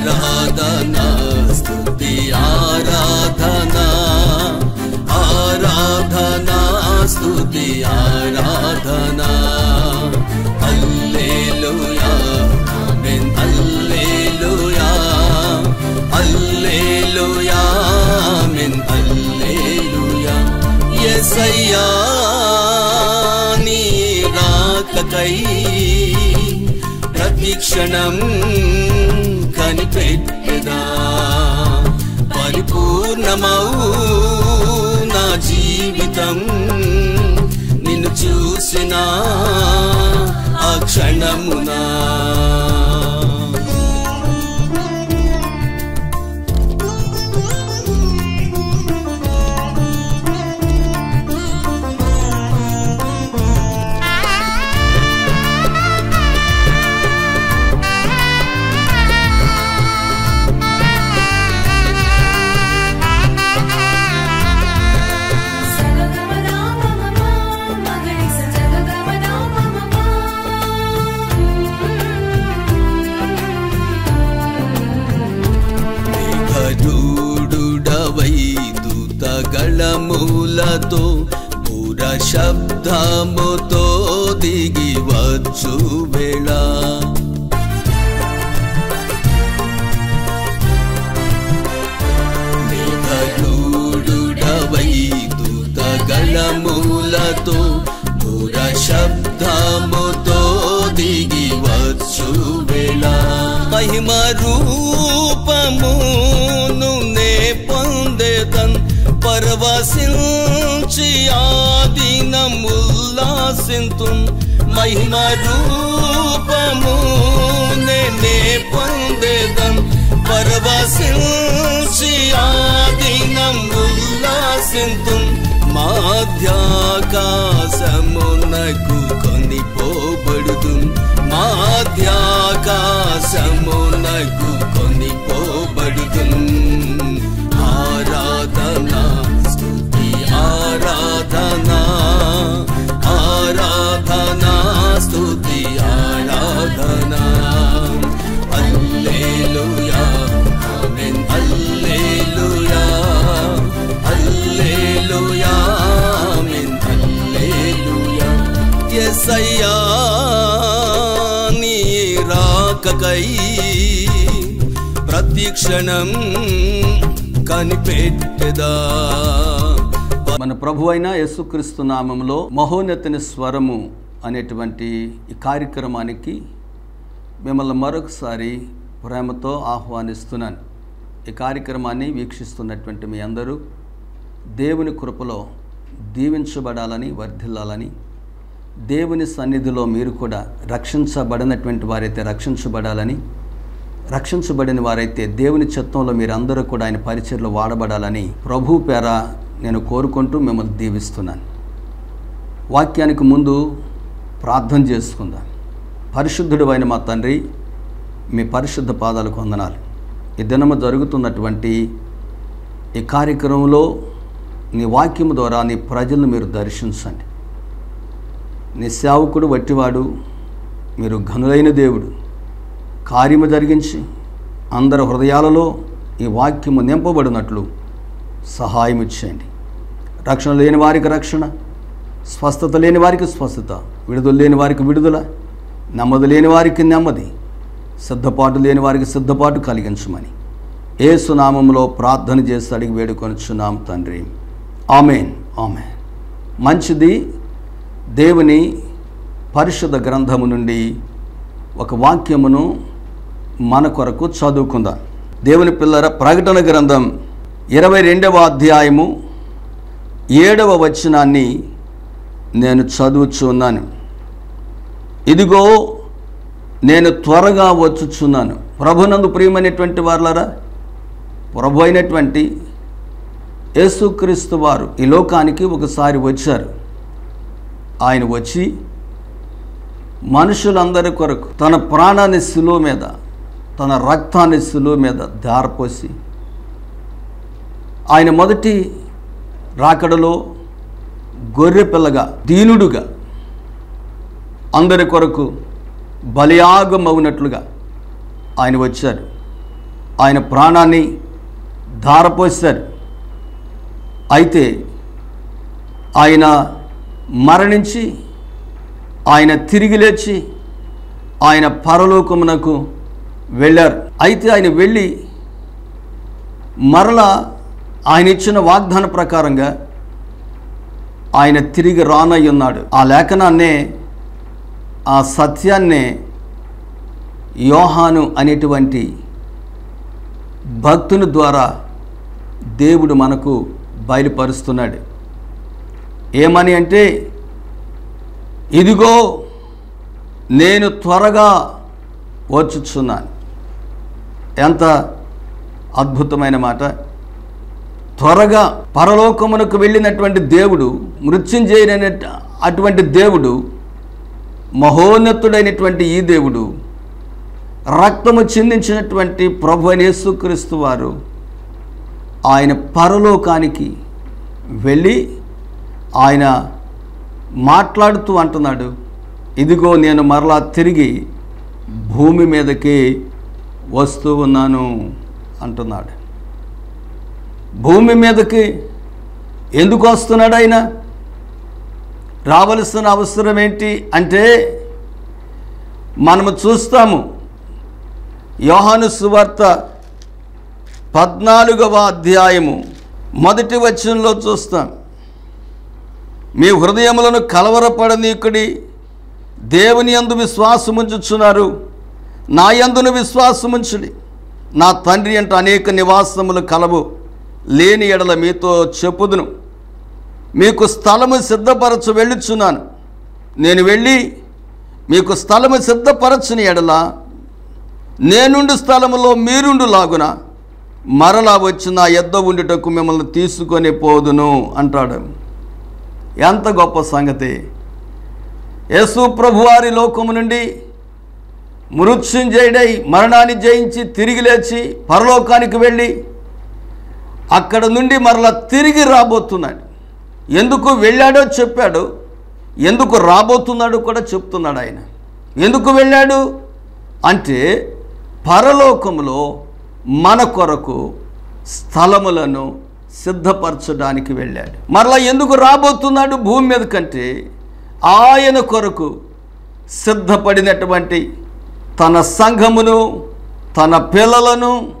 ఆరాధన స్తుతి ఆరాధన ఆరాధన స్తుతి ఆరాధన. హల్లెలూయా ఆమేన్ హల్లెలూయా హల్లెలూయా ఆమేన్ హల్లెలూయా. యేసయ్యా నీ రాకకై ప్రతిక్షణం దాని పెట్టెదా? పరిపూర్ణమవు నా జీవితం నిన్ను చూసిన ఆ క్షణమునా? ఉల్లాసింతుం మహిమ రూపము నేనే పొందేదం. పరవశించి ఆదినం ఉల్లాసింతుం మాధ్యాకాశమునకు కొనిపోబడుదు. మాధ్యాకాశమునకు కొనిపోబడుదు స్తుతి ఆరాధన హల్లెలూయా ఆమేన్ హల్లెలూయా హల్లెలూయా ఆమేన్ యేసయ్యా నీ రాకకై ప్రతిక్షణం కనిపెట్టదా మన ప్రభు అయిన యేసుక్రీస్తు నామంలో మహోన్నతిని స్వరము అనేటువంటి ఈ కార్యక్రమానికి మిమ్మల్ని మరొకసారి ప్రేమతో ఆహ్వానిస్తున్నాను. ఈ కార్యక్రమాన్ని వీక్షిస్తున్నటువంటి మీ అందరూ దేవుని కృపలో దీవించబడాలని వర్ధిల్లాలని దేవుని సన్నిధిలో మీరు కూడా రక్షించబడినటువంటి వారైతే రక్షించబడాలని రక్షించబడిన వారైతే దేవుని చిత్తంలో మీరందరూ కూడా ఆయన పరిచయలో వాడబడాలని ప్రభు పేర నేను కోరుకుంటూ మిమ్మల్ని దీవిస్తున్నాను. వాక్యానికి ముందు ప్రార్థన చేసుకుందాం. పరిశుద్ధుడు అయిన మా తండ్రి మీ పరిశుద్ధ పాదాలకు వందనాలు. ఈ దినము జరుగుతున్నటువంటి ఈ కార్యక్రమంలో నీ వాక్యము ద్వారా నీ ప్రజలను మీరు దర్శించండి. నీ సేవకుడు వట్టివాడు మీరు ఘనులైన దేవుడు. కార్యము జరిగించి అందరి హృదయాలలో ఈ వాక్యము నింపబడినట్లు సహాయం ఇచ్చేయండి రక్షణ లేని వారికి రక్షణ స్వస్థత లేని వారికి స్వస్థత విడుదల లేని వారికి విడుదల నెమ్మది లేని వారికి నెమ్మది సిద్ధపాటు లేని వారికి సిద్ధపాటు కలిగించమని. ఏ సునామంలో ప్రార్థన చేసి అడిగి వేడుకొనిచున్నాం తండ్రి. ఆమెన్. ఆమెన్. మంచిది దేవుని పరిశుద్ధ గ్రంథము నుండి ఒక వాక్యమును మన కొరకు చదువుకుందాం. దేవుని పిల్లర ప్రకటన గ్రంథం ఇరవై రెండవ అధ్యాయము ఏడవ వచనాన్ని నేను చదువుచున్నాను. ఇదిగో నేను త్వరగా వచ్చుచున్నాను. ప్రభునందు ప్రియమైనటువంటి వారులరా ప్రభు అయినటువంటి యేసుక్రీస్తు వారు ఈ లోకానికి ఒకసారి వచ్చారు. ఆయన వచ్చి మనుషులందరి కొరకు తన ప్రాణాన్ని శిలువ మీద తన రక్తాన్ని శిలువ మీద దారపోసి ఆయన మొదటి రాకడలో గొర్రె పిల్లగా దీనుడుగా అందరి కొరకు బలియాగమవునట్లుగా ఆయన వచ్చారు. ఆయన ప్రాణాన్ని ధారపోశారు. అయితే ఆయన మరణించి ఆయన తిరిగి లేచి ఆయన పరలోకమునకు వెళ్ళారు. అయితే ఆయన వెళ్ళి మరలా ఆయన ఇచ్చిన వాగ్దాన ప్రకారంగా ఆయన తిరిగి రానయ్య ఉన్నాడు ఆ లేఖనాన్నే ఆ సత్యాన్నే యోహాను అనేటువంటి భక్తుని ద్వారా దేవుడు మనకు బయలుపరుస్తున్నాడు. ఏమని అంటే ఇదిగో నేను త్వరగా వచ్చుచున్నాను. ఎంత అద్భుతమైన మాట. త్వరగా పరలోకమునకు వెళ్ళినటువంటి దేవుడు మృత్యుంజయుడైన అటువంటి దేవుడు మహోన్నతుడైనటువంటి ఈ దేవుడు రక్తము చిందించినటువంటి ప్రభు యేసుక్రీస్తు వారు ఆయన పరలోకానికి వెళ్ళి ఆయన మాట్లాడుతూ అంటున్నాడు ఇదిగో నేను మరలా తిరిగి భూమి మీదకి వస్తూ ఉన్నాను అంటున్నాడు. భూమి మీదకి ఎందుకు వస్తున్నాడు ఆయన? రావలసిన అవసరం ఏంటి అంటే మనము చూస్తాము యోహాను సువార్త పద్నాలుగవ అధ్యాయము మొదటి వచనంలో చూస్తాం. మీ హృదయములను కలవరపడనీకుడి దేవుని యందు విశ్వాసముంచుచున్నారు. నా యందును విశ్వాసముంచుడి. నా తండ్రి అంటూ అనేక నివాసములు కలవు. లేని ఎడల మీతో చెప్పుదును. మీకు స్థలము సిద్ధపరచు వెళ్ళుచున్నాను. నేను వెళ్ళి మీకు స్థలము సిద్ధపరచుని ఎడల నేనుండు స్థలములో మీరుండు లాగున మరలా వచ్చి నా ఎద్ద ఉండేటకు మిమ్మల్ని తీసుకొని పోదును అంటాడు. ఎంత గొప్ప సంగతి. యేసు ప్రభువారి లోకము నుండి మృత్యుంజయుడై మరణాన్ని జయించి తిరిగి లేచి పరలోకానికి వెళ్ళి అక్కడ నుండి మరలా తిరిగి రాబోతున్నాడు. ఎందుకు వెళ్ళాడో చెప్పాడు. ఎందుకు రాబోతున్నాడు కూడా చెప్తున్నాడు ఆయన. ఎందుకు వెళ్ళాడు? అంటే పరలోకములో మన కొరకు స్థలములను సిద్ధపరచడానికి వెళ్ళాడు. మరలా ఎందుకు రాబోతున్నాడు? భూమి మీద కంటే ఆయన కొరకు సిద్ధపడినటువంటి తన సంఘమును తన పిల్లలను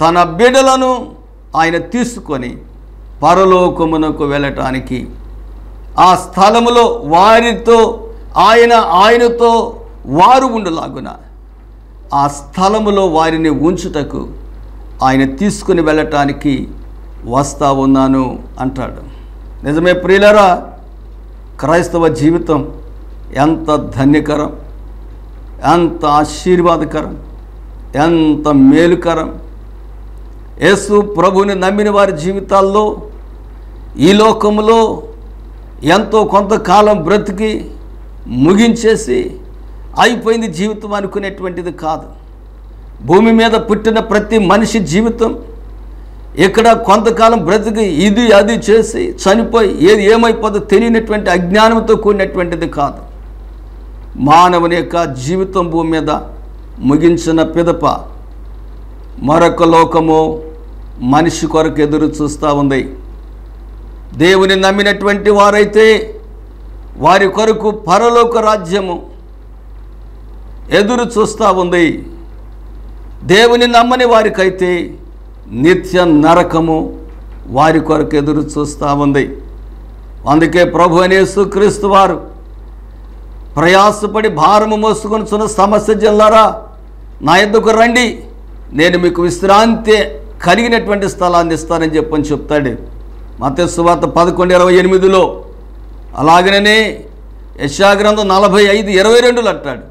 తన బిడలను ఆయన తీసుకొని పరలోకమునకు వెళ్ళటానికి ఆ స్థలములో వారితో ఆయన ఆయనతో వారు ఉండులాగున ఆ స్థలములో వారిని ఉంచుటకు ఆయన తీసుకుని వెళ్ళటానికి వస్తా ఉన్నాను అంటాడు. నిజమే ప్రియులరా క్రైస్తవ జీవితం ఎంత ధన్యకరం ఎంత ఆశీర్వాదకరం ఎంత మేలుకరం యేసు ప్రభుని నమ్మిన వారి జీవితాల్లో ఈ లోకంలో ఎంతో కొంతకాలం బ్రతికి ముగించేసి అయిపోయింది జీవితం అనుకునేటువంటిది కాదు. భూమి మీద పుట్టిన ప్రతి మనిషి జీవితం ఇక్కడ కొంతకాలం బ్రతికి ఇది అది చేసి చనిపోయి ఏది ఏమైపోతుందో తెలియనటువంటి అజ్ఞానంతో కూడినటువంటిది కాదు. మానవుని యొక్క జీవితం భూమి మీద ముగించిన పిదప మరొక లోకము మనిషి కొరకు ఎదురు చూస్తూ ఉంది. దేవుని నమ్మినటువంటి వారైతే వారి కొరకు పరలోక రాజ్యము ఎదురు చూస్తూ ఉంది. దేవుని నమ్మని వారికైతే నిత్య నరకము వారి కొరకు ఎదురు చూస్తూ ఉంది. అందుకే ప్రభు అనేసు క్రీస్తు వారు ప్రయాసపడి భారము మోసుకొనిచున్న సమస్య జిల్లారా నా ఎందుకు రండి? నేను మీకు విశ్రాంతి కలిగినటువంటి స్థలాన్ని ఇస్తానని చెప్పని చెప్తాడు. మత పదకొండు ఇరవై ఎనిమిదిలో అలాగనే యశాగ్రంథం నలభై ఐదు ఇరవై రెండులు అంటాడు.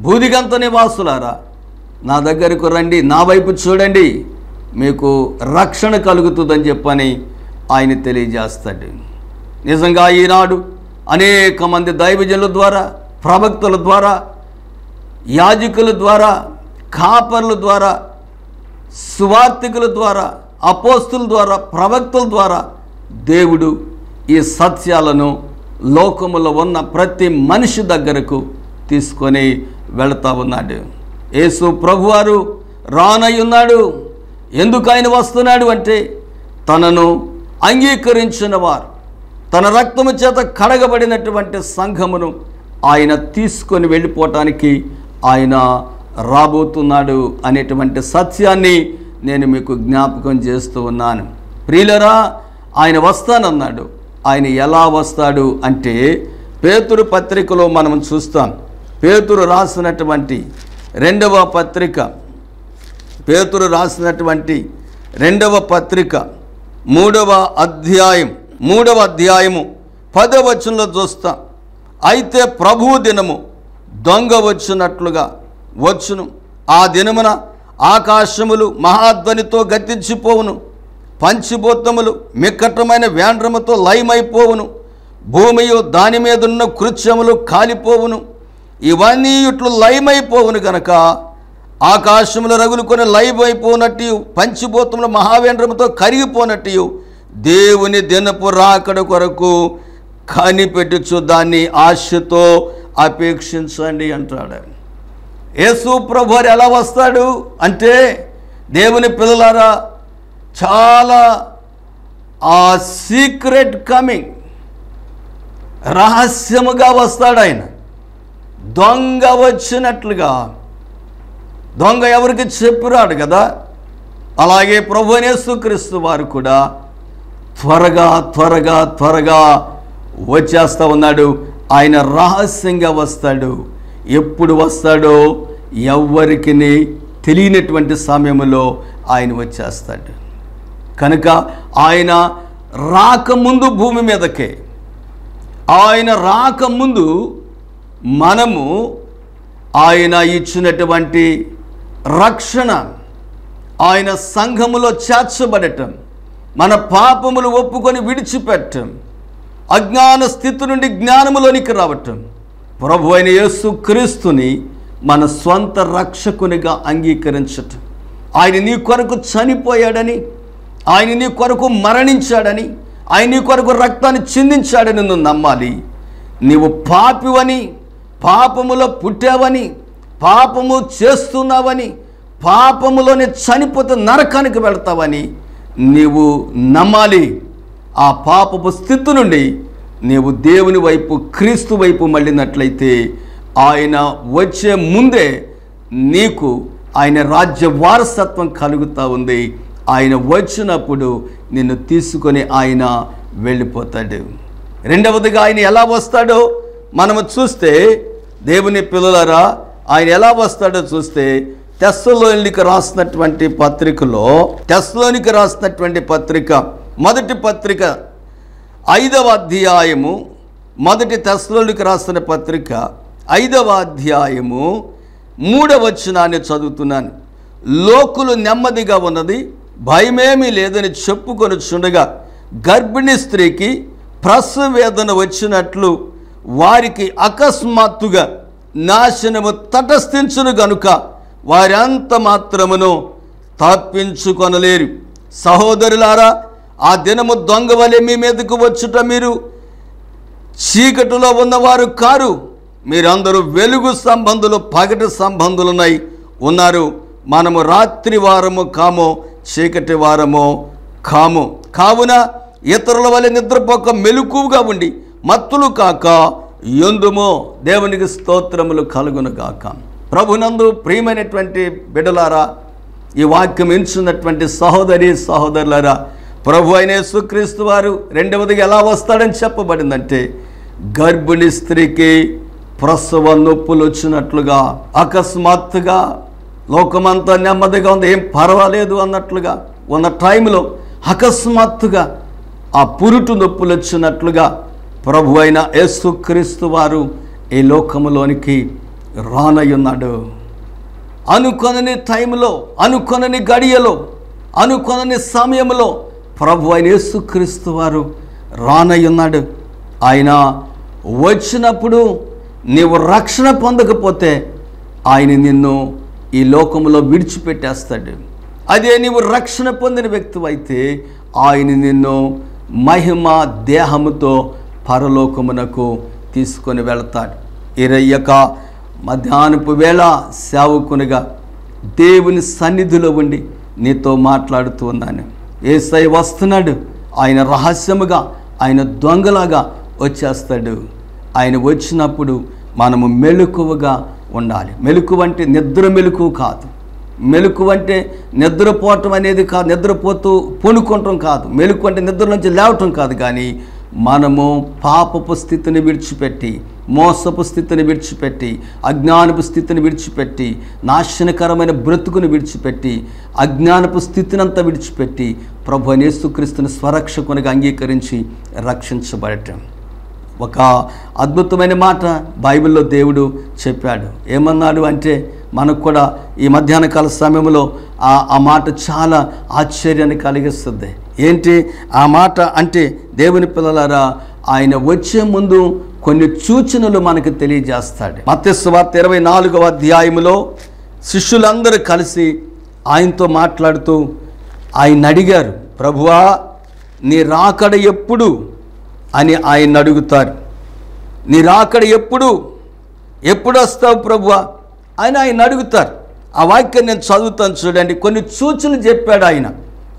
భూదిగంత నివాసులారా నా దగ్గరకు రండి నా వైపు చూడండి మీకు రక్షణ కలుగుతుందని చెప్పని ఆయన తెలియజేస్తాడు. నిజంగా ఈనాడు అనేక మంది దైవజనుల ద్వారా ప్రవక్తల ద్వారా యాజకుల ద్వారా కాపర్ల ద్వారా సువార్థికుల ద్వారా అపోస్తుల ద్వారా ప్రవక్తుల ద్వారా దేవుడు ఈ సత్యాలను లోకములో ఉన్న ప్రతి మనిషి దగ్గరకు తీసుకొని వెళతా ఉన్నాడు. యేసు ప్రభువారు రానయ్యున్నాడు. ఉన్నాడు ఎందుకు ఆయన వస్తున్నాడు అంటే తనను అంగీకరించిన వారు తన రక్తము చేత కడగబడినటువంటి సంఘమును ఆయన తీసుకొని వెళ్ళిపోవటానికి ఆయన రాబోతున్నాడు అనేటువంటి సత్యాన్ని నేను మీకు జ్ఞాపకం చేస్తూ ఉన్నాను. ప్రియులరా ఆయన వస్తానన్నాడు. ఆయన ఎలా వస్తాడు అంటే పేతురు పత్రికలో మనం చూస్తాం. పేతురు రాసినటువంటి రెండవ పత్రిక పేతురు రాసినటువంటి రెండవ పత్రిక మూడవ అధ్యాయం మూడవ అధ్యాయము పదవ చూస్తాం. అయితే ప్రభు దినము దొంగ వచ్చినట్లుగా వచ్చును. ఆ దినమున ఆకాశములు మహాధ్వనితో గతించిపోవును. పంచిభూతములు మిక్కటమైన వ్యాండ్రముతో లయమైపోవును. భూమియు దాని మీదున్న కృత్యములు కాలిపోవును. ఇవన్నీ ఇట్లు లయమైపోవును గనక ఆకాశములు రగులుకొని లయమైపోనట్టు పంచిభూతములు మహావేంద్రముతో కరిగిపోనట్టు దేవుని దినపు రాకడ కొరకు కనిపెట్టుచు దాన్ని ఆశతో అపేక్షించండి అంటాడు యేసు ప్రభు వారు ఎలా వస్తాడు అంటే దేవుని పిల్లలారా చాలా ఆ సీక్రెట్ కమింగ్. రహస్యముగా వస్తాడు ఆయన. దొంగ వచ్చినట్లుగా. దొంగ ఎవరికి చెప్పిరాడు కదా? అలాగే ప్రభు యేసుక్రీస్తు వారు కూడా త్వరగా త్వరగా త్వరగా వచ్చేస్తూ ఉన్నాడు. ఆయన రహస్యంగా వస్తాడు. ఎప్పుడు వస్తాడో ఎవ్వరికి తెలియనటువంటి సమయంలో ఆయన వచ్చేస్తాడు. కనుక ఆయన రాకముందు భూమి మీదకే ఆయన రాకముందు మనము ఆయన ఇచ్చినటువంటి రక్షణ ఆయన సంఘములో చేర్చబడటం మన పాపములు ఒప్పుకొని విడిచిపెట్టం అజ్ఞాన స్థితి నుండి జ్ఞానములోనికి రావటం ప్రభు అయిన యేసు క్రీస్తుని మన స్వంత రక్షకునిగా అంగీకరించటం. ఆయన నీ కొరకు చనిపోయాడని ఆయన నీ కొరకు మరణించాడని ఆయన నీ కొరకు రక్తాన్ని చిందించాడని నువ్వు నమ్మాలి. నీవు పాపివని పాపములో పుట్టావని పాపము చేస్తున్నావని పాపములోనే చనిపోతే నరకానికి వెళ్తావని నీవు నమ్మాలి. ఆ పాపపు స్థితి నుండి నీవు దేవుని వైపు క్రీస్తు వైపు మళ్ళినట్లయితే ఆయన వచ్చే ముందే నీకు ఆయన రాజ్య వారసత్వం కలుగుతూ ఉంది. ఆయన వచ్చినప్పుడు నిన్ను తీసుకొని ఆయన వెళ్ళిపోతాడు. రెండవదిగా ఆయన ఎలా వస్తాడో మనము చూస్తే దేవుని పిల్లలరా ఆయన ఎలా వస్తాడో చూస్తే టెస్లోనికి రాసినటువంటి పత్రికలో టెస్లోనికి రాసినటువంటి పత్రిక మొదటి పత్రిక ఐదవ అధ్యాయము మొదటి తెస్లోనికి రాసిన పత్రిక ఐదవ అధ్యాయము మూడవ చదువుతున్నాను. లోకులు నెమ్మదిగా ఉన్నది భయమేమీ లేదని చెప్పుకొని చుండగా గర్భిణీ స్త్రీకి ప్రసవేదన వచ్చినట్లు వారికి అకస్మాత్తుగా నాశనము తటస్థించును గనుక వారంత మాత్రమును తప్పించుకొనలేరు. సహోదరులారా ఆ దినము దొంగ వలె మీ మీదకు వచ్చుట మీరు. చీకటిలో ఉన్నవారు కారు. మీరందరూ వెలుగు సంబంధులు పగటి సంబంధులునై ఉన్నారు. మనము రాత్రి వారము కామో చీకటి వారము కాము. కావున ఇతరుల వలె నిద్రపోక మెలుకువగా ఉండి మత్తులు కాక ఎందుమో దేవునికి స్తోత్రములు కలుగును కాక ప్రభునందు ప్రియమైనటువంటి బిడలారా ఈ వాక్యం ఎంచున్నటువంటి సహోదరి సహోదరులారా ప్రభు అయిన యేసుక్రీస్తు వారు రెండవదిగా ఎలా వస్తాడని చెప్పబడిందంటే గర్భిణీ స్త్రీకి ప్రసవ నొప్పులు వచ్చినట్లుగా అకస్మాత్తుగా లోకమంతా నెమ్మదిగా ఉంది ఏం పర్వాలేదు అన్నట్లుగా ఉన్న టైంలో అకస్మాత్తుగా ఆ పురుటు నొప్పులు వచ్చినట్లుగా ప్రభు అయిన యేసుక్రీస్తు వారు ఈ లోకంలోనికి రానయ్యున్నాడు. అనుకొనని టైంలో అనుకొనని గడియలో అనుకొనని సమయంలో ప్రభు అయిన యేసుక్రీస్తు వారు రానయ్యున్నాడు. ఆయన వచ్చినప్పుడు నీవు రక్షణ పొందకపోతే ఆయన నిన్ను ఈ లోకంలో విడిచిపెట్టేస్తాడు. అదే నీవు రక్షణ పొందిన వ్యక్తివైతే ఆయన నిన్ను మహిమ దేహముతో పరలోకమునకు తీసుకొని వెళతాడు. ఇరయ్యక మధ్యాహ్నపు వేళ సేవకునిగా దేవుని సన్నిధిలో ఉండి నీతో మాట్లాడుతూ ఉన్నాను. ఏసై వస్తున్నాడు. ఆయన రహస్యముగా ఆయన దొంగలాగా వచ్చేస్తాడు. ఆయన వచ్చినప్పుడు మనము మెలకువగా ఉండాలి. మెలకువ అంటే నిద్ర మెలకువ కాదు. మెలకు అంటే నిద్రపోవటం అనేది కాదు. నిద్రపోతూ పొనుకుంటాం కాదు. మెలకు అంటే నిద్ర నుంచి లేవటం కాదు కానీ మనము పాపపు స్థితిని విడిచిపెట్టి మోసపు స్థితిని విడిచిపెట్టి అజ్ఞానపు స్థితిని విడిచిపెట్టి నాశనకరమైన బ్రతుకుని విడిచిపెట్టి అజ్ఞానపు స్థితినంతా విడిచిపెట్టి ప్రభు నేసుక్రీస్తుని స్వరక్షకునిగా అంగీకరించి రక్షించబడటం. ఒక అద్భుతమైన మాట బైబిల్లో దేవుడు చెప్పాడు. ఏమన్నాడు అంటే మనకు కూడా ఈ మధ్యాహ్న కాల సమయంలో ఆ ఆ మాట చాలా ఆశ్చర్యాన్ని కలిగిస్తుంది. ఏంటి? ఆ మాట అంటే దేవుని పిల్లలారా ఆయన వచ్చే ముందు కొన్ని సూచనలు మనకు తెలియజేస్తాడు. మత్స్యవార్త ఇరవై నాలుగవ అధ్యాయములో శిష్యులందరూ కలిసి ఆయనతో మాట్లాడుతూ ఆయన అడిగారు ప్రభువా నీ రాకడ ఎప్పుడు? అని ఆయన అడుగుతారు. నీ రాకడ ఎప్పుడు? ఎప్పుడు వస్తావు ప్రభువా? అని ఆయన అడుగుతారు. ఆ వాక్యం నేను చదువుతాను చూడండి. కొన్ని సూచనలు చెప్పాడు ఆయన.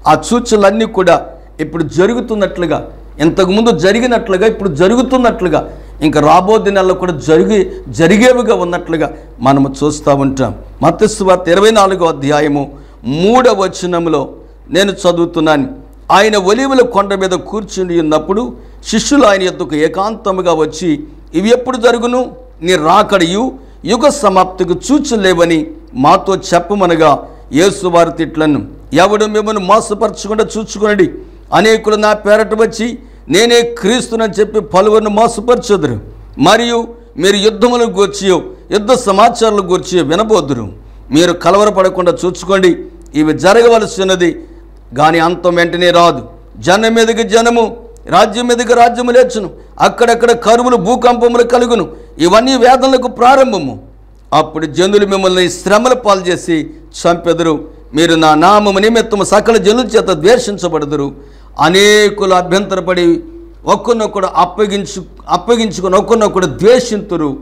ఆ సూచనలన్నీ కూడా ఇప్పుడు జరుగుతున్నట్లుగా ఇంతకుముందు జరిగినట్లుగా ఇప్పుడు జరుగుతున్నట్లుగా ఇంకా రాబో దినాల్లో కూడా జరిగి జరిగేవిగా ఉన్నట్లుగా మనము చూస్తూ ఉంటాం. మత్స్వార్త ఇరవై నాలుగో అధ్యాయము మూడవ వచనంలో నేను చదువుతున్నాను. ఆయన ఒలివుల కొండ మీద కూర్చుని ఉన్నప్పుడు శిష్యులు ఆయన ఎద్దుకు ఏకాంతముగా వచ్చి ఇవి ఎప్పుడు జరుగును? నీ రాకడియు యుగ సమాప్తికి చూచలేవని మాతో చెప్పమనగా యేసువారి తిట్లను. ఎవడు మిమ్మల్ని మోసపరచకుండా చూచుకొనడి. అనేకులు నా పేరట వచ్చి నేనే క్రీస్తునని చెప్పి పలువురిని మోసపరచుదురు. మరియు మీరు యుద్ధములను గూర్చియో యుద్ధ సమాచారాలు గూర్చియో వినబోదురు. మీరు కలవరపడకుండా చూచుకోండి. ఇవి జరగవలసినది కానీ అంతం వెంటనే రాదు. జనం మీదకి జనము రాజ్యం మీదకి రాజ్యము లేచును. అక్కడక్కడ కరువులు భూకంపములు కలుగును. ఇవన్నీ వేదనలకు ప్రారంభము. అప్పుడు జనులు మిమ్మల్ని శ్రమల పాలు చేసి చంపెదరు. మీరు నా నామము నిమిత్తము సకల జనుల చేత ద్వేషించబడదురు. అనేకులు అభ్యంతరపడి ఒక్కనొక్కడు అప్పగించు అప్పగించుకుని ఒక్కనొక్కడు ద్వేషింతురు.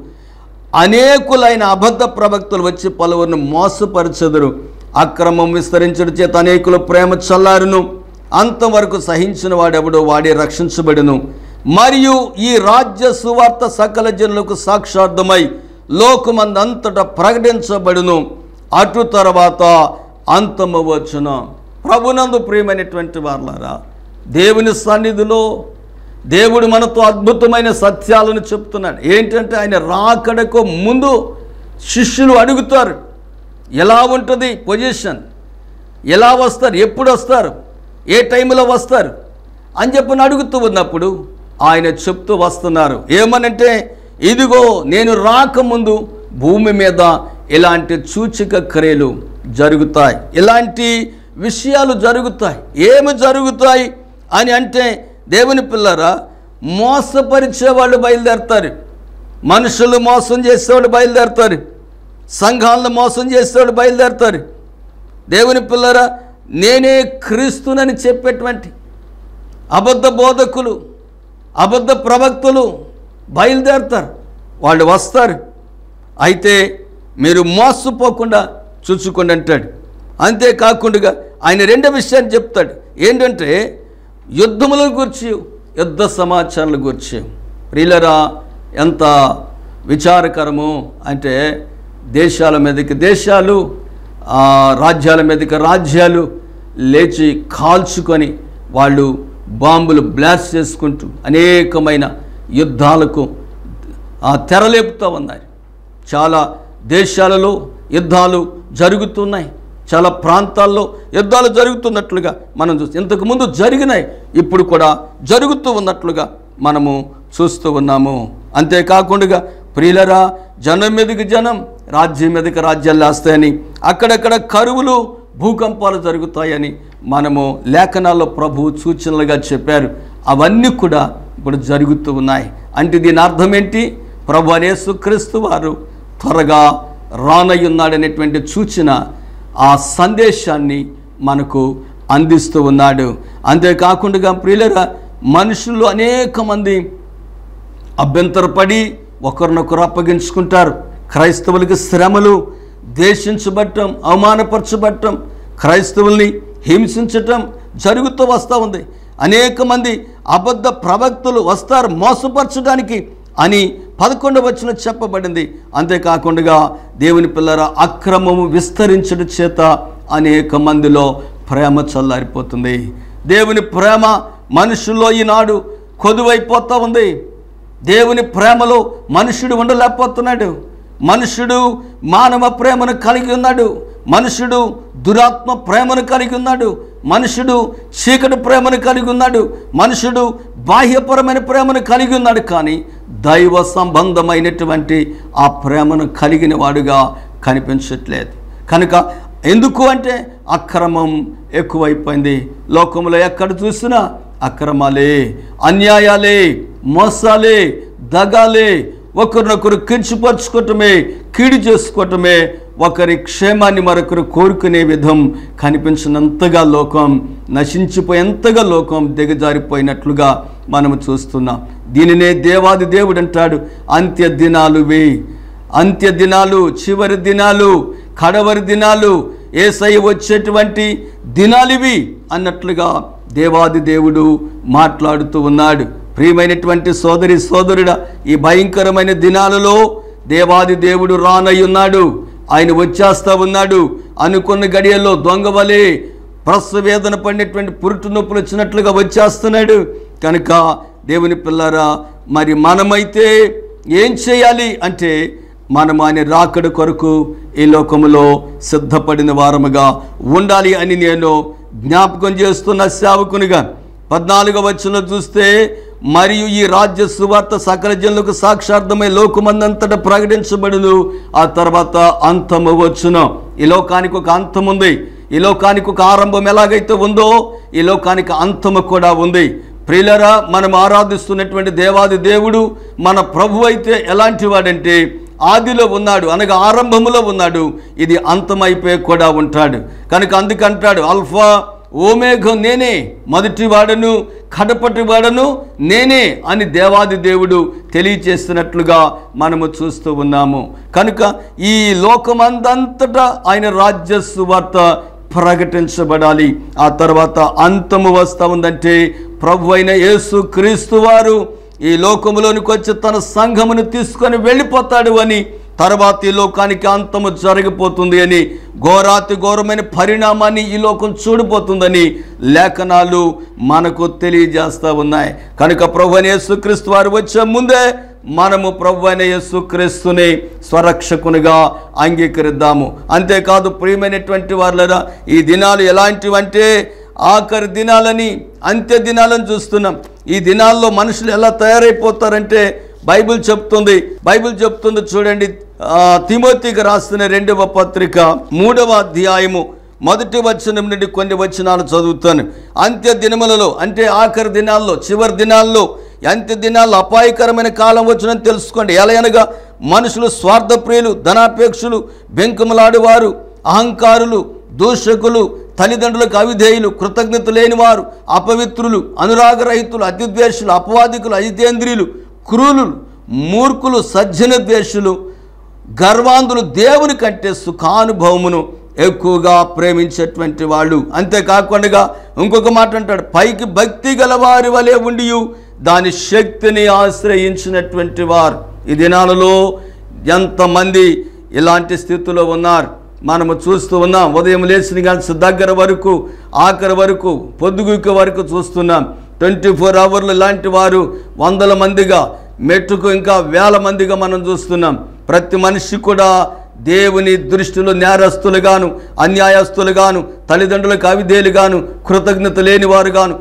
అనేకులైన అబద్ధ ప్రవక్తలు వచ్చి పలువురిని మోసపరచెదరు. అక్రమం విస్తరించడం చేత అనేకులు ప్రేమ చల్లారును. అంతవరకు సహించిన వాడెవడో వాడే రక్షించబడును. మరియు ఈ రాజ్య సువార్త సకల జనులకు సాక్షార్థమై లోకమందంతటా ప్రకటించబడును. అటు తర్వాత అంతము వచ్చున ప్రభునందు ప్రియమైనటువంటి వాళ్ళారా దేవుని సన్నిధిలో దేవుడు మనతో అద్భుతమైన సత్యాలను చెప్తున్నాడు. ఏంటంటే ఆయన రాకడకు ముందు శిష్యులు అడుగుతారు ఎలా ఉంటుంది పొజిషన్? ఎలా వస్తారు? ఎప్పుడు వస్తారు? ఏ టైంలో వస్తారు? అని చెప్పని అడుగుతూ ఉన్నప్పుడు ఆయన చెప్తూ వస్తున్నారు. ఏమనంటే ఇదిగో నేను రాకముందు భూమి మీద ఇలాంటి సూచిక క్రియలు జరుగుతాయి. ఇలాంటి విషయాలు జరుగుతాయి. ఏమి జరుగుతాయి? అని అంటే దేవుని పిల్లరా మోసపరిచే వాళ్ళు బయలుదేరతారు. మనుషులు మోసం చేసేవాళ్ళు బయలుదేరతారు. సంఘాలను మోసం చేసేవాళ్ళు బయలుదేరతారు. దేవుని పిల్లరా నేనే క్రీస్తునని చెప్పేటువంటి అబద్ధ బోధకులు అబద్ధ ప్రవక్తలు బయలుదేరతారు. వాళ్ళు వస్తారు. అయితే మీరు మోసపోకుండా చూసుకోండి అంటాడు. అంతేకాకుండా ఆయన రెండో విషయాన్ని చెప్తాడు. ఏంటంటే యుద్ధముల గురించి యుద్ధ సమాచారాల గురించి. ప్రియులరా ఎంత విచారకరము అంటే దేశాల మీదకి దేశాలు రాజ్యాల మీదకి రాజ్యాలు లేచి కాల్చుకొని వాళ్ళు బాంబులు బ్లాస్ట్ చేసుకుంటూ అనేకమైన యుద్ధాలకు తెరలేపుతూ ఉన్నాయి చాలా దేశాలలో యుద్ధాలు జరుగుతున్నాయి. చాలా ప్రాంతాల్లో యుద్ధాలు జరుగుతున్నట్లుగా మనం చూస్తాం ఇంతకుముందు జరిగినాయి ఇప్పుడు కూడా జరుగుతూ ఉన్నట్లుగా మనము చూస్తూ ఉన్నాము. అంతేకాకుండా ప్రియులరా జనం మీదకి జనం రాజ్యం మీదకి రాజ్యాలు వేస్తాయని అక్కడక్కడ కరువులు భూకంపాలు జరుగుతాయని మనము లేఖనాల్లో ప్రభు సూచనలుగా చెప్పారు. అవన్నీ కూడా ఇప్పుడు జరుగుతూ ఉన్నాయి. అంటే దీని అర్థం ఏంటి? ప్రభు అనేసుక్రీస్తు వారు త్వరగా రానయ్యున్నాడనేటువంటి సూచన ఆ సందేశాన్ని మనకు అందిస్తూ ఉన్నాడు. అంతేకాకుండా ప్రియులరా మనుషులు అనేక మంది అభ్యంతరపడి ఒకరినొకరు అప్పగించుకుంటారు. క్రైస్తవులకి శ్రమలు ద్వేషించబట్టం అవమానపరచబట్టం క్రైస్తవుల్ని హింసించటం జరుగుతూ వస్తూ ఉంది. అనేక మంది అబద్ధ ప్రవక్తలు వస్తారు మోసపరచడానికి. అని పదకొండవ వచనం చెప్పబడింది. అంతేకాకుండా దేవుని పిల్లర అక్రమము విస్తరించడం చేత అనేక మందిలో ప్రేమ చల్లారిపోతుంది. దేవుని ప్రేమ మనుషుల్లో ఈనాడు కొదువైపోతూ ఉంది. దేవుని ప్రేమలో మనుషుడు ఉండలేకపోతున్నాడు. మనుషుడు మానవ ప్రేమను కలిగి ఉన్నాడు. మనుషుడు దురాత్మ ప్రేమను కలిగి ఉన్నాడు. మనుషుడు చీకటి ప్రేమను కలిగి ఉన్నాడు. మనుషుడు బాహ్యపరమైన ప్రేమను కలిగి ఉన్నాడు. కానీ దైవ సంబంధమైనటువంటి ఆ ప్రేమను కలిగిన వాడుగా కనిపించట్లేదు. కనుక ఎందుకు అంటే అక్రమం ఎక్కువైపోయింది. లోకంలో ఎక్కడ చూసినా అక్రమాలే అన్యాయాలే మోసాలే దగాలే ఒకరినొకరు కించిపరచుకోవటమే కీడి చేసుకోవటమే ఒకరి క్షేమాన్ని మరొకరు కోరుకునే విధం కనిపించినంతగా లోకం నశించిపోయేంతగా లోకం దిగజారిపోయినట్లుగా మనము చూస్తున్నాం. దీనినే దేవాది దేవుడు అంటాడు అంత్య దినాలువే అంత్య దినాలు చివరి దినాలు కడవరి దినాలు ఏసై వచ్చేటువంటి దినాలివి అన్నట్లుగా దేవాది దేవుడు మాట్లాడుతూ ఉన్నాడు. ప్రియమైనటువంటి సోదరి సోదరుడ ఈ భయంకరమైన దినాలలో దేవాది దేవుడు రానయ్యున్నాడు ఆయన వచ్చేస్తా ఉన్నాడు. అనుకున్న గడియల్లో దొంగవలే ప్రసవేదన పడినటువంటి పురుటు నొప్పులు వచ్చినట్లుగా వచ్చేస్తున్నాడు. కనుక దేవుని పిల్లరా మరి మనమైతే ఏం చేయాలి అంటే మనం ఆయన రాకడ కొరకు ఈ లోకములో సిద్ధపడిన వారముగా ఉండాలి అని నేను జ్ఞాపకం చేస్తున్న సేవకునిగా పద్నాలుగో వచ్చిన చూస్తే మరియు ఈ రాజ్య సువార్త సకల జనులకు సాక్షార్థమై లోకమందంతట ప్రకటించబడును. ఆ తర్వాత అంతము వచ్చును. ఈ లోకానికి ఒక అంతం ఉంది. ఈ లోకానికి ఒక ఆరంభం ఎలాగైతే ఉందో ఈ లోకానికి అంతము కూడా ఉంది. ప్రియులరా మనం ఆరాధిస్తున్నటువంటి దేవాది దేవుడు మన ప్రభు అయితే ఎలాంటి వాడంటే ఆదిలో ఉన్నాడు అనగా ఆరంభములో ఉన్నాడు. ఇది అంతమైపోయి కూడా ఉంటాడు. కనుక అందుకంటాడు అల్ఫా ఓమేఘం నేనే మొదటి వాడను కడపటి వాడను నేనే అని దేవాది దేవుడు తెలియచేస్తున్నట్లుగా మనము చూస్తూ ఉన్నాము. కనుక ఈ లోకమందంతటా ఆయన రాజ్య సువార్త ప్రకటించబడాలి. ఆ తర్వాత అంతము వస్తూ ఉందంటే ప్రభు అయిన యేసు క్రీస్తు వారు ఈ లోకంలోనికి వచ్చి తన సంఘమును తీసుకొని వెళ్ళిపోతాడు అని తర్వాత ఈ లోకానికి అంతము జరిగిపోతుంది అని ఘోరాతి ఘోరమైన పరిణామాన్ని ఈ లోకం చూడిపోతుందని లేఖనాలు మనకు తెలియజేస్తూ ఉన్నాయి. కనుక ప్రభు యేసుక్రీస్తు వారు వచ్చే ముందే మనము ప్రభు అయిన యేసుక్రీస్తుని స్వరక్షకునిగా అంగీకరిద్దాము. అంతేకాదు ప్రియమైనటువంటి వాళ్ళరా ఈ దినాలు ఎలాంటివంటే ఆఖరి దినాలని అంత్య దినాలని చూస్తున్నాం. ఈ దినాల్లో మనుషులు ఎలా తయారైపోతారంటే బైబిల్ చెప్తుంది బైబిల్ చెప్తుంది చూడండి తిమోతికి రాసిన రెండవ పత్రిక మూడవ అధ్యాయము. మొదటి వచనం నుండి కొన్ని వచనాలు చదువుతాను. అంత్య దినములలో అంటే ఆఖరి దినాల్లో చివరి దినాల్లో అంత్య దినాల్లో అపాయకరమైన కాలం వచ్చినని తెలుసుకోండి. ఎలా అనగా మనుషులు స్వార్థప్రియులు ధనాపేక్షులు బెంకములాడువారు అహంకారులు దూషకులు తల్లిదండ్రులకు అవిధేయులు కృతజ్ఞత లేనివారు అపవిత్రులు అనురాగరహితులు అతిద్వేషులు అపవాదికులు అజితేంద్రియులు క్రూరులు మూర్ఖులు సజ్జన ద్వేషులు గర్వాంధులు దేవుని కంటే సుఖానుభవమును ఎక్కువగా ప్రేమించేటువంటి వాళ్ళు. అంతేకాకుండా ఇంకొక మాట అంటాడు పైకి భక్తి గల వారి వలె ఉండి దాని శక్తిని ఆశ్రయించినటువంటి వారు. ఈ దినాలలో ఎంతమంది ఇలాంటి స్థితిలో ఉన్నారు. మనము చూస్తూ ఉన్నాం ఉదయం లేచిన కానీ దగ్గర వరకు ఆఖరి వరకు పొద్దుగుక వరకు చూస్తున్నాం. ట్వంటీ ఫోర్ అవర్లు ఇలాంటి వారు వందల మందిగా మెట్టుకు ఇంకా వేల మందిగా మనం చూస్తున్నాం. ప్రతి మనిషి కూడా దేవుని దృష్టిలో నేరస్తులుగాను అన్యాయస్తులుగాను తల్లిదండ్రులకు అవిధేలుగాను కృతజ్ఞత లేని వారు గాను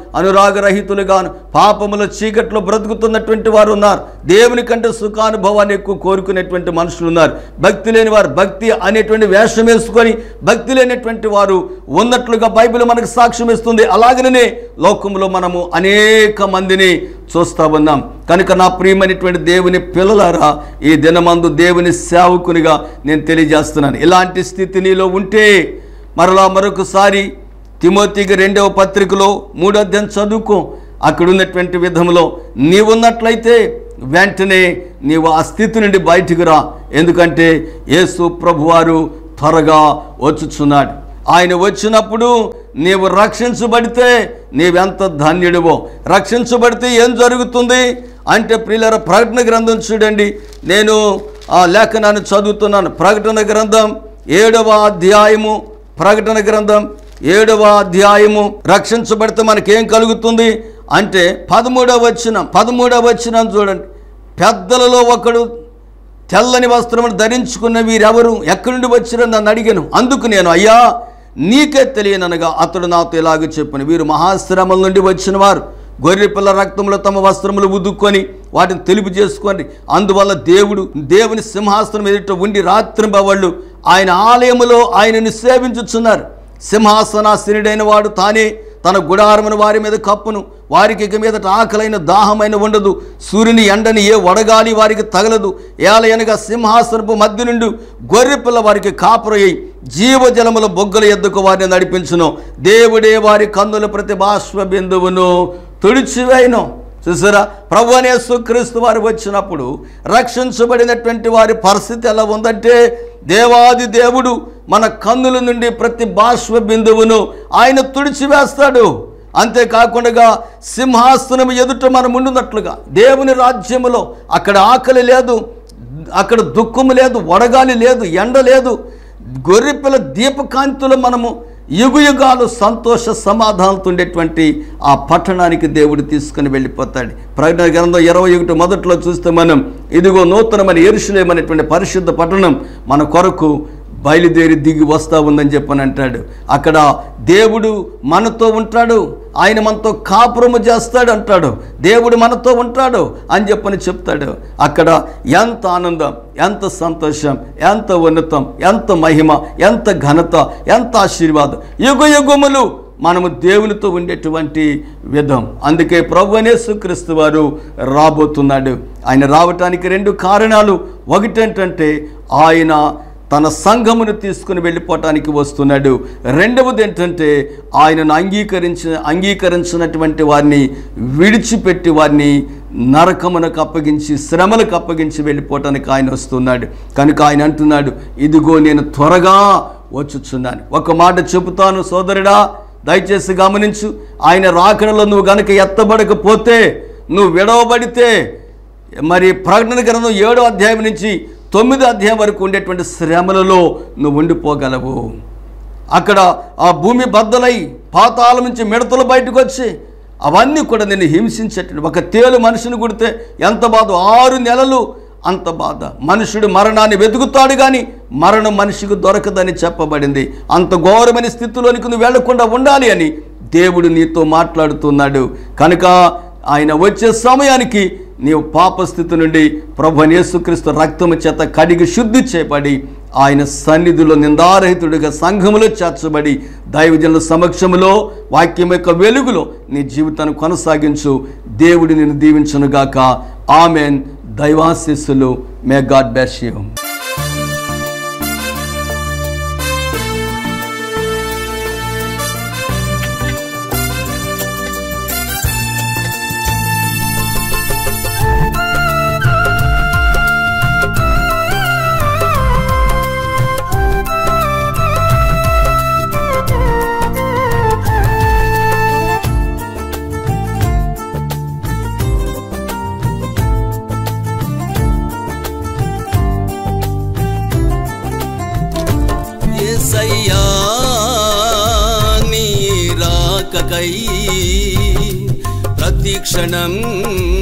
పాపముల చీకట్లో బ్రతుకుతున్నటువంటి వారు ఉన్నారు. దేవుని కంటే సుఖానుభవాన్ని ఎక్కువ కోరుకునేటువంటి మనుషులు ఉన్నారు. భక్తి లేని వారు భక్తి అనేటువంటి వేషం వేసుకొని భక్తి లేనటువంటి వారు ఉన్నట్లుగా బైబిల్ మనకు సాక్ష్యం ఇస్తుంది. అలాగనే లోకంలో మనము అనేక మందిని చూస్తూ ఉన్నాం. కనుక నా ప్రియమైనటువంటి దేవుని పిల్లలారా ఈ దినమందు దేవుని సేవకునిగా నేను తెలియజేస్తున్నాను. ఇలాంటి స్థితి నీలో ఉంటే మరలా మరొకసారి తిమోతికి రెండవ పత్రికలో మూడో అధ్యాయం చదువుకో. అక్కడ ఉన్నటువంటి విధంలో నీవున్నట్లయితే వెంటనే నీవు ఆ స్థితి నుండి బయటికి రా. ఎందుకంటే యేసు ప్రభువారు త్వరగా వచ్చుచున్నాడు. ఆయన వచ్చినప్పుడు నీవు రక్షించబడితే నీవెంత ధన్యుడివో. రక్షించబడితే ఏం జరుగుతుంది? అంటే ప్రియులర ప్రకటన గ్రంథం చూడండి. నేను ఆ లేఖనాన్ని చదువుతున్నాను. ప్రకటన గ్రంథం ఏడవ అధ్యాయము. ప్రకటన గ్రంథం ఏడవ అధ్యాయము. రక్షించబడితే మనకేం కలుగుతుంది? అంటే పదమూడవ వచ్చిన పదమూడవ వచ్చిన చూడండి. పెద్దలలో ఒకడు తెల్లని వస్త్రములు ధరించుకున్న వీరెవరు? ఎక్కడి నుండి వచ్చిరో నన్ను అడిగాను. అందుకు నేను అయ్యా నీకే తెలియననగా అతడు నాతో ఇలాగ చెప్పిన. వీరు మహాశ్రమల నుండి వచ్చిన వారు. గొర్రెపిల్ల రక్తంలో తమ వస్త్రములు ఉదుక్కొని వాటిని తెలుపు చేసుకొని అందువల్ల దేవుడు దేవుని సింహాసనం ఎదుట ఉండి రాత్రింబవళ్ళు ఆయన ఆలయములో ఆయనను సేవించుచున్నారు. సింహాసనాసీనుడైన వాడు తానే తన గుడారమును వారి మీద కప్పును. వారికి ఇక మీదట ఆకలైన దాహమైన ఉండదు. సూర్యుని ఎండని ఏ వడగాలి వారికి తగలదు. ఏలయనగా సింహాసనపు మధ్య నుండి గొర్రెపిల్ల వారికి కాపురయ్యి జీవజలముల బొగ్గల ఎద్దుకు వారిని నడిపించును. దేవుడే వారి కందుల ప్రతి బాష్ప బిందువును తుడిచివేయను. చూసారా? ప్రభు అనే సుక్రీస్తు వారు వచ్చినప్పుడు రక్షించబడినటువంటి వారి పరిస్థితి ఎలా ఉందంటే దేవాది దేవుడు మన కన్నుల నుండి ప్రతి బాష్ప బిందువును ఆయన తుడిచివేస్తాడు. అంతేకాకుండా సింహాసనం ఎదుట మనం ఉండున్నట్లుగా దేవుని రాజ్యములో అక్కడ ఆకలి లేదు అక్కడ దుఃఖము లేదు వడగాలి లేదు ఎండ లేదు గొర్రెపిల్ల దీపకాంతులు మనము యుగయుగాలు సంతోష సమాధానంతో ఉండేటువంటి ఆ పట్టణానికి దేవుడు తీసుకుని వెళ్ళిపోతాడు. ప్రకటన గ్రంథం ఇరవై ఒకటి మొదట్లో చూస్తే మనం ఇదిగో నూతనమైన ఎరుషులేమనేటువంటి పరిశుద్ధ పట్టణం మన కొరకు బయలుదేరి దిగి వస్తూ ఉందని చెప్పని అంటాడు. అక్కడ దేవుడు మనతో ఉంటాడు. ఆయన మనతో కాపురము చేస్తాడు అంటాడు. దేవుడు మనతో ఉంటాడు అని చెప్పని చెప్తాడు. అక్కడ ఎంత ఆనందం ఎంత సంతోషం ఎంత ఉన్నతం ఎంత మహిమ ఎంత ఘనత ఎంత ఆశీర్వాదం. యుగ యుగములు మనము దేవునితో ఉండేటువంటి విధం. అందుకే ప్రభు యేసుక్రీస్తు వారు రాబోతున్నాడు. ఆయన రావటానికి రెండు కారణాలు. ఒకటేంటంటే ఆయన తన సంఘమును తీసుకుని వెళ్ళిపోవటానికి వస్తున్నాడు. రెండవది ఏంటంటే ఆయనను అంగీకరించిన అంగీకరించినటువంటి వారిని విడిచిపెట్టి వారిని నరకమునకు అప్పగించి శ్రమలకు అప్పగించి వెళ్ళిపోవటానికి ఆయన వస్తున్నాడు. కనుక ఆయన అంటున్నాడు ఇదిగో నేను త్వరగా వచ్చుచున్నాను. ఒక మాట చెబుతాను సోదరుడా దయచేసి గమనించు ఆయన రాకడలో నువ్వు గనక ఎత్తబడకపోతే నువ్వు విడవబడితే మరి ప్రకటన గ్రంథం ఏడో అధ్యాయం నుంచి తొమ్మిది అధ్యాయం వరకు ఉండేటువంటి శ్రమలలో నువ్వు ఉండిపోగలవు. అక్కడ ఆ భూమి బద్దలై పాతాళం నుంచి మిడతలు బయటకు వచ్చి అవన్నీ కూడా నేను హింసించేటట్టు ఒక తేలు మనిషిని కుడితే ఎంత బాధ ఆరు నెలలు అంత బాధ. మనుషుడు మరణాన్ని వెతుకుతాడు కానీ మరణం మనిషికి దొరకదని చెప్పబడింది. అంత ఘోరమైన స్థితిలోనికి నువ్వు వెళ్ళకుండా ఉండాలి అని దేవుడు నీతో మాట్లాడుతున్నాడు. కనుక ఆయన వచ్చే సమయానికి నీవు పాపస్థితి నుండి ప్రభు యేసుక్రీస్తు రక్తము చేత కడిగి శుద్ధి చేయబడి ఆయన సన్నిధిలో నిందారహితుడిగా సంఘములో చేర్చబడి దైవజనుల సమక్షములో వాక్యం యొక్క వెలుగులో నీ జీవితాన్ని కొనసాగించు. దేవుడి నిన్ను దీవించనుగాక. Amen. దైవాశిస్సులు. May God bless you. शिक्षणम्